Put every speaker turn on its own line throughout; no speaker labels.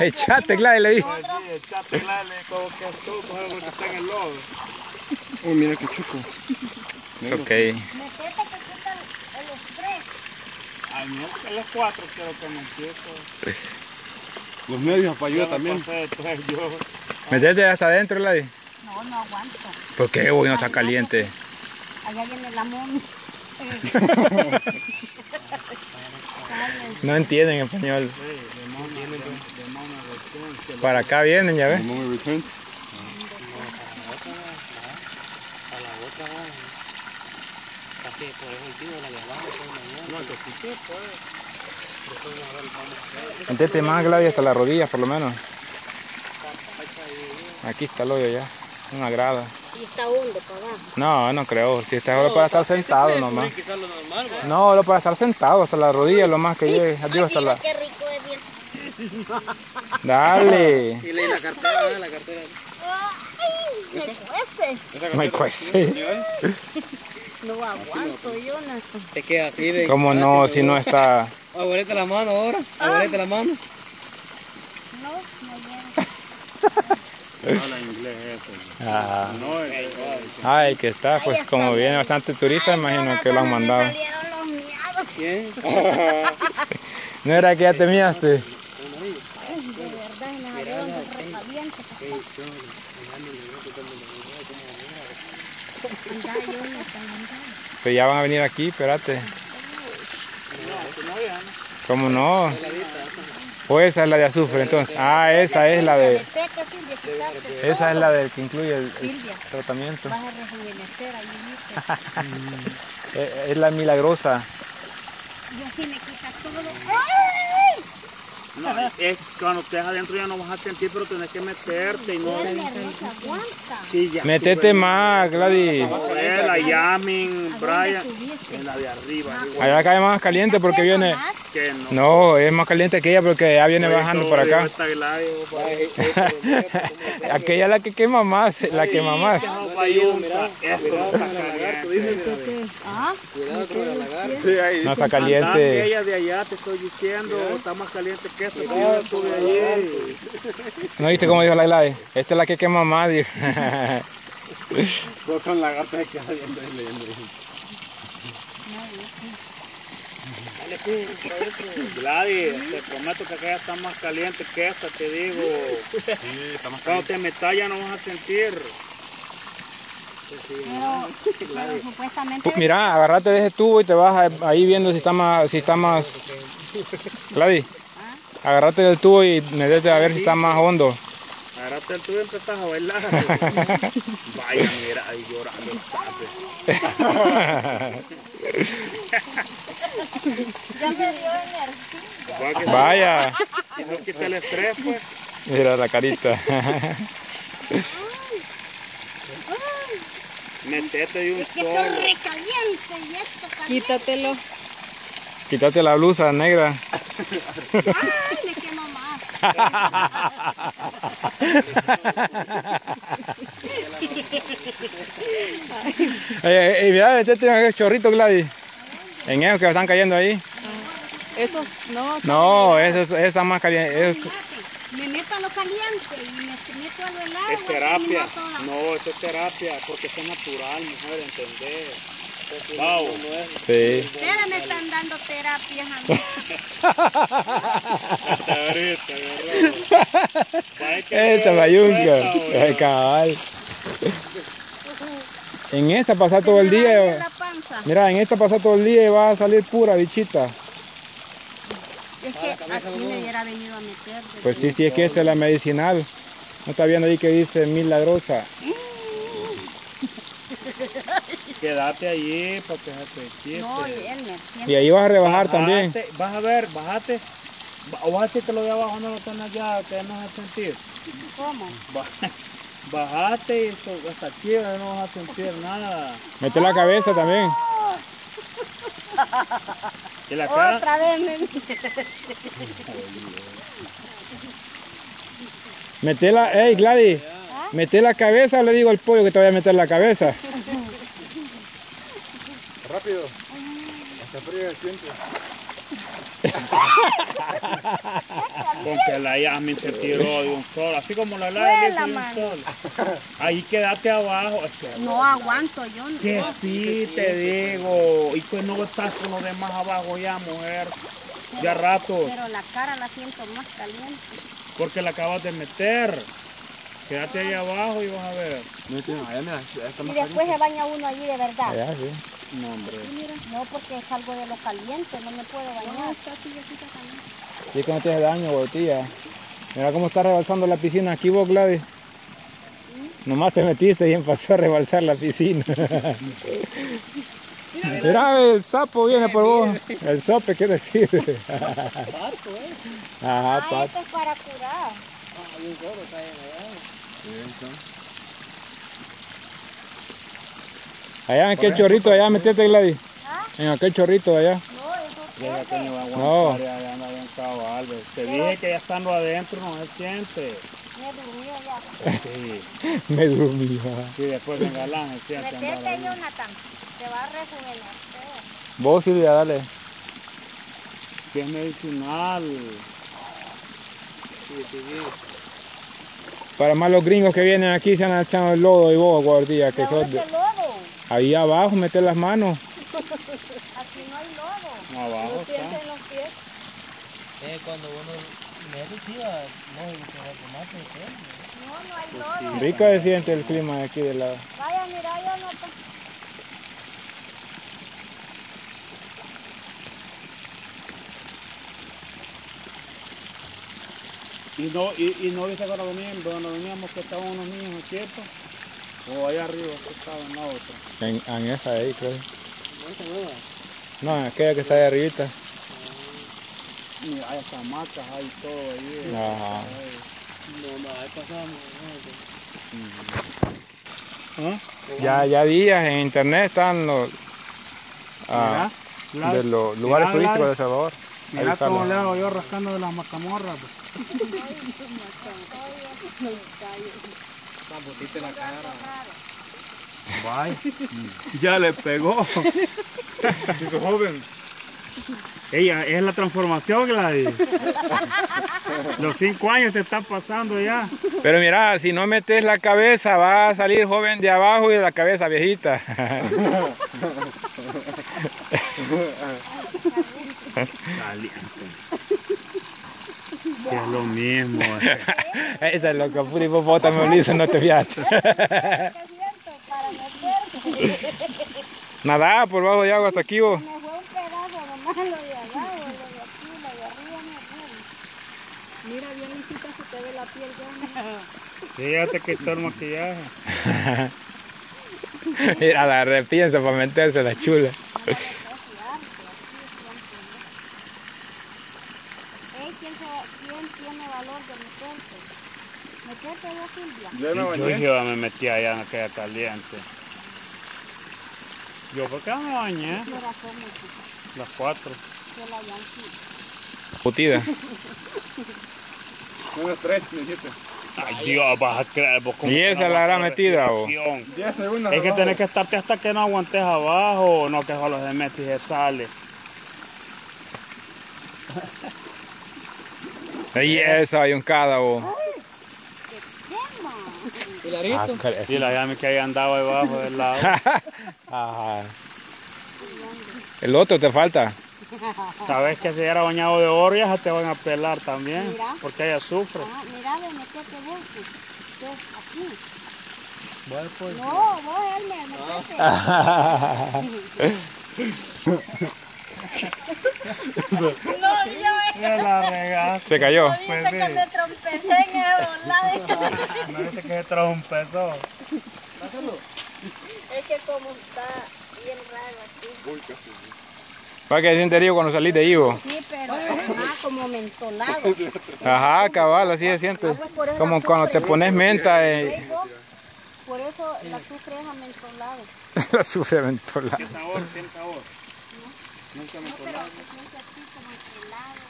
Echate, Gladys, le dije.
Echate, Gladys, como que tú, porque está en el lodo.
Oh, mira qué chuco.
Es ok.
Metete que quita el estrés.
Ay, no, que los cuatro quiero que me empiezo.
Los medios para
Yo me
también.
tres.
Metete hasta adentro, Gladys.
No, no aguanto.
¿Por qué, güey? No está caliente.
Allá viene la momia.
No entienden español.
Sí, de mona, de, de mona return, que lo-
Para acá vienen, ya ves.
No.
Metete más, Gladys, hasta las rodillas, por lo menos. Aquí está el hoyo ya. Una grada.
Y está hondo para abajo.
No, no creo. Si está solo para estar sentado nomás.
Lo normal.
No, solo para estar sentado hasta las rodillas, lo más que llegue. Digo, hasta la...
Qué rico.
Dale.
Y leí la cartera, la cartera.
¡Ay! Me cuece.
Me cuece.
No aguanto yo, no.
Te queda así de.
¿Cómo no? Si no está...
Abuelete la mano ahora. Abuelete la mano.
No, no llego.
Habla inglés eso.
Ah,
No, es
ay, que está, pues como viene bastante turista, imagino que lo han mandado.
Me salieron los miados.
¿Quién?
¿No era que ya te miaste?
De verdad, y me salieron de recaliente. Tengo
Pues ya van a venir aquí, espérate. ¿Cómo no? Pues esa es la de azufre, entonces. Ah, esa es la de... Esa es la del que incluye el, tratamiento.
vas a rejuvenecer ahí.
Eh, Es la milagrosa.
Y así me quita todo.
No, es que cuando estés adentro ya no vas a sentir, pero tienes que meterte y no. Sí, ya.
Métete más, Gladys.
La Yamin,
¿A
Brian, en la de arriba. digo,
Allá cae más caliente porque viene...
No.
No, es más caliente que ella porque ya viene bajando por acá.
Opa.
Aquella es la que quema más, la quema más.
Esto no está caliente.
Ah,
Cuidado con la lagarta.
Sí, ahí.
No está caliente.
ella de allá, te estoy diciendo, está más caliente que esto. yo estuve allí.
¿No viste cómo dijo la Gladys? Esta es la que quema más, dijo.
Vos con lagarta queda leyendo.
Gladys, te prometo que aquella está más caliente que esta, te digo.
Sí, está más
Cuando te metas ya no vas a sentir.
Pero, pero supuestamente.
Pu- Mira, agarrate de ese tubo y te vas ahí viendo si está más, si está más. Gladys, agarrate del tubo y métete a ver si está más hondo.
Agarrate el tubo y empezás a bailar. Vaya, mira, ahí llorando
Ya me dio energía.
Vaya,
no quita el estrés, pues.
mira la carita.
Metete de un
Es que
solo.
recaliente y esto caliente.
Quítatelo.
Quítate la blusa negra.
Ay, me quemo más.
Eh, eh, mira, métete en el chorrito, Gladys. En esos que están cayendo ahí.
Esos no.
No, eso es- esa más caliente. Es-
Me meto a lo caliente y me meto a lo helado.
Es terapia.
no
eso es terapia, porque eso es natural, mujer, entender. Wow.
Sí.
Ustedes me están dando terapias a mí.
Hasta ahorita, ¿verdad?
Bayunca.
cuesta,
Ay, cabal. En esta pasa todo el día.
la panza.
Mira, en esta pasa todo el día y va a salir pura bichita.
Aquí me hubiera venido a meter.
Pues sí, sí, es que esta es la medicinal. ¿No está viendo ahí que dice milagrosa?
Quédate allí para que se te.
No, y él me.
Y ahí vas a rebajar también.
Vas a ver, bajate. Ba- O vas a decir que lo de abajo no lo tenés ya, que no vas a sentir.
¿Cómo?
Ba- Bajate y esto- hasta aquí ya no vas a sentir nada.
Mete la cabeza también.
La cara,
Otra vez me
Mete la, hey Gladys, mete la cabeza o le digo al pollo que te voy a meter la cabeza.
Rápido. Hasta frío el siempre.
Con que la Yasmin se tiró de un sol, así como la Lara de un
mano.
sol. Ahí quédate abajo. Es que-
No aguanto yo. no.
Que sí, te digo. Y que no estás con los demás abajo ya, mujer. Ya rato.
Pero la cara la siento más caliente.
Porque la acabas de meter. Quédate ahí abajo y vas a ver.
Y después se baña uno allí de verdad.
Allá, sí.
No, hombre.
No, porque es algo de lo caliente, no me puedo bañar.
Sí que no tienes daño, tía. Mira cómo está rebalsando la piscina aquí vos, Gladys. Nomás te metiste y empezó a rebalsar la piscina. Mira, el sapo viene por vos. El sope, ¿qué decir? Ajá,
Ah,
pato.
esto es para curar.
Allá en aquel chorrito, allá metete, Gladys. En aquel chorrito de allá.
No, eso
no va a
No.
aguantar, ya anda bien cabal. ves. Te dije que ya estando adentro no se siente.
me durmió ya.
Sí.
Me durmí.
Y después en galán se siente
Metete. Jonathan. Te va a rejuvenecer.
Vos, Silvia, dale.
Que es medicinal.
Para más los gringos que vienen aquí se han echado el lodo y vos, guardía, que
¿De
sos de...
lodo?
Ahí abajo, meter las manos.
Aquí no hay lodo.
Abajo está.
en los pies.
Eh, cuando uno mete, va, lógico que va a el tren.
No, no hay lodo.
Rico se siente el clima de aquí de la...
Vaya, mira, Jonathan.
Y no, y, y no viste cuando veníamos, cuando veníamos que estaban unos niños quietos. O allá arriba que estaba en la otra.
En, en esa de ahí, creo. No, en aquella que está ahí arribita.
Y hay hasta hamacas, hay todo ahí.
Ajá.
No, no, ahí pasamos.
¿Ah?
Ya, ya días en internet están los... ah,
Mira,
de los lugares
mira,
turísticos de El Salvador. Ahí
Mira
sale.
cómo le hago yo rascando de las macamorras. pues. Bye. Ya le pegó.
Dice joven.
Ella, es la transformación, Gladys. Los cinco años te están pasando ya.
Pero mira, si no metes la cabeza, va a salir joven de abajo y de la cabeza viejita.
Que es lo mismo.
Esa es lo que puro hipopótamo le hizo, no te fiaste. Nada, por bajo de agua hasta aquí vos.
Me fue un pedazo nomás lo de abajo, lo de aquí, lo de arriba me fue. Mira, bien limpita se te ve la piel ya.
Sí, ya te quitó el maquillaje.
Mira, la repiensa para meterse la chula.
Ey, ¿quién, se, ¿quién tiene valor de meterse? Metete vos, Silvia.
Yo me
Yo me metí allá en aquella caliente. Yo, ¿por qué me bañé? Las cuatro.
Putida.
Menos tres, me dijiste.
Ay, Dios, vas a creer. Vos
¿Y esa
no
la hará metida, o?
respiración.
Diez segundos.
Es que
abajo.
tenés que estarte hasta que no aguantes abajo, no que solo se mete y se sale.
Ahí esa hay un cada vos. Ah, cre-
Y la llame que ahí andaba debajo del lado.
Ajá. El otro te falta.
Sabes que si era bañado de oro ya se te van a pelar también.
Mira.
Porque hay azufre.
Ah, mira, ve, metete vos. Aquí.
Bueno, pues,
No, vos, Elmer, metete. No, yo
Ya la regaste.
Se cayó.
Pues
dice que
sí.
me trompecé en el.
No viste que se peso.
Es que como está bien raro aquí.
¿Para qué sentiría cuando salís de Ivo?
Sí, pero ah, como mentolado.
Ajá, cabal, así se siente.
Ah, pues
Como cuando te
azufre.
pones menta y
¿Veis vos? Por eso el azufre es amentolado.
la sufre mentolada.
¿Qué sabor? ¿Qué sabor?
No, pero se siente así como entolado.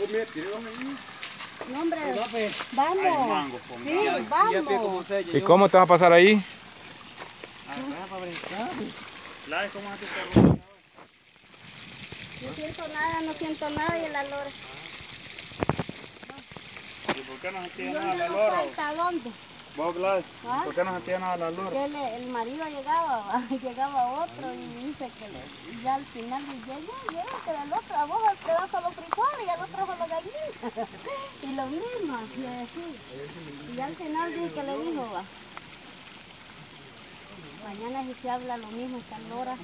Oh, mira, tiré dos ahí.
No, hombre, vamos.
mango con
Sí, vamos.
¿Y cómo te va a pasar ahí?
¿Sabes cómo es tu
No siento nada, no siento nada y el alora.
¿Y por qué no se tira
¿Dónde
nada lora?
falta? ¿Dónde?
Vos,
¿Ah?
¿por qué no se tira nada la
le- el marido llegaba, llegaba otro y dice que le, ya al final dice, ya, ya, llévate al otro, a vos te dan solo frijoles y al otro solo gallinas. y lo mismo, le decía. Y al final dice que le dijo, va. Mañana si se habla lo mismo, esta lora,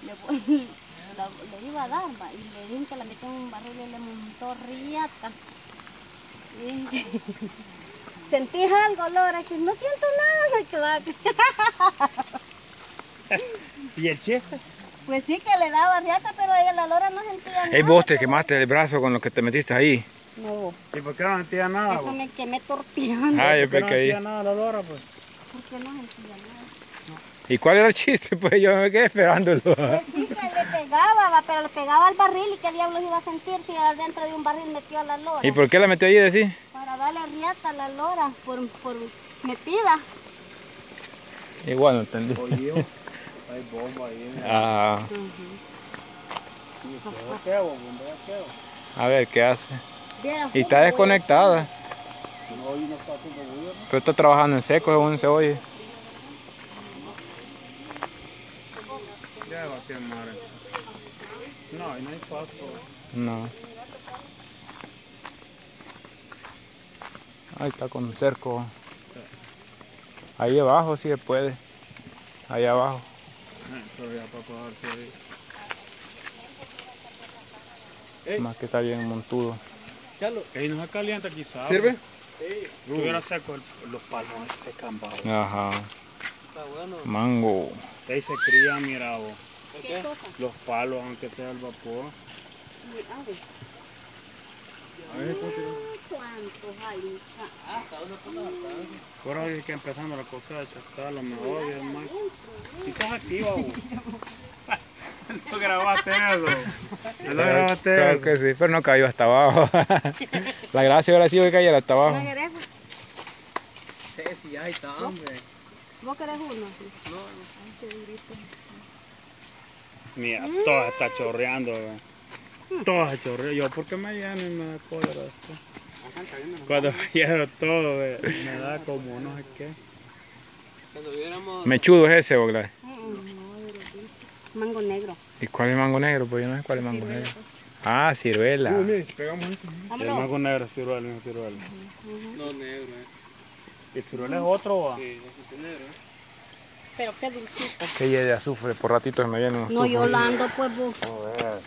le, voy- la- le iba a dar, va, y le dijo que la metió en un barril y le montó riata. Y- ¿Sentís algo, Lora? Que no siento nada, que va.
¿Y el chiste?
Pues sí que le daba riata, pero ella la Lora no sentía nada.
Ey, vos te
pero-
quemaste el brazo con lo que te metiste ahí.
No,
¿Y por qué no se tira nada?
es que
vos?
me quemé torpeando.
Ah, yo
¿Por qué no
que
se
ahí.
tira nada la lora, pues?
Porque no sentía nada.
¿Y cuál era el chiste? Pues yo me quedé esperándolo.
Pues sí que le pegaba, va, pero le pegaba al barril y qué diablos iba a sentir si adentro de un barril metió a la Lora.
¿Y por qué la metió ahí, decís?
Darle riata a la Lora por, por metida.
Igual no entendí.
Hay bomba ahí.
Ah, a ver, ¿qué hace? Y está desconectada. Pero está trabajando en seco, según se oye.
Ya va a quemar. No, ahí no hay pasto.
No. Ahí está con cerco. Ahí abajo sí se puede. Ahí abajo.
Pero ya para pagarse ahí.
Más que está bien montudo.
Chalo.
Ey, no se calienta quizás.
¿Sirve?
Estuviera seco el- los palos se cambados.
Ajá.
Está bueno.
Mango.
Ahí se crían, mira vos,
¿Qué
los palos, aunque sea el vapor.
A ver.
Es que empezando la cosecha, está lo mejor y demás. Quizás activa vos. no grabaste eso. No grabaste
Claro
eso.
que sí, pero no cayó hasta abajo. La gracia ahora sí que cayera hasta
¿No
abajo.
querés?
Sí, sí, ahí está, hombre.
¿Vos querés uno?
Mira, todas está chorreando. güey. Todas chorreando. Yo, ¿por qué me lleno y me da cólera esto? Cuando lleno todo, me da como no sé qué.
Cuando viéramos.
Mechudo es ese, Bogla.
Mango negro.
¿Y cuál es mango negro? Pues yo no sé cuál es mango negro. Ah, ciruela.
mire, si pegamos eso.
El mango negro ciruela, no es ciruela.
No, negro, eh.
¿Y el ciruela es otro? va?
Sí, es negro, eh.
Pero qué dulcito.
Que de azufre, por ratito se me viene un
No, yo la ando pues vos.
Joder.